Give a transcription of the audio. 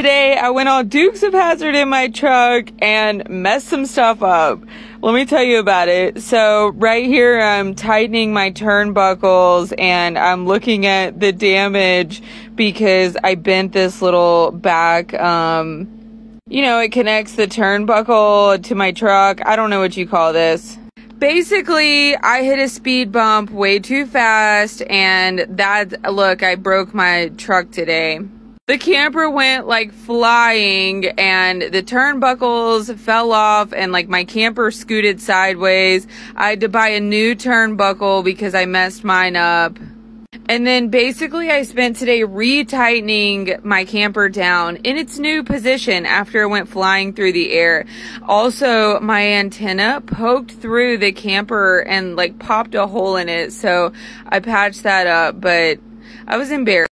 Today I went all Dukes of Hazzard in my truck and messed some stuff up. Let me tell you about it. So right here I'm tightening my turnbuckles and I'm looking at the damage because I bent this little back um you know, it connects the turnbuckle to my truck. I don't know what you call this. Basically, I hit a speed bump way too fast and that look, I broke my truck today. The camper went like flying and the turnbuckles fell off and like my camper scooted sideways. I had to buy a new turnbuckle because I messed mine up. And then basically I spent today retightening my camper down in its new position after it went flying through the air. Also, my antenna poked through the camper and like popped a hole in it. So I patched that up, but I was embarrassed.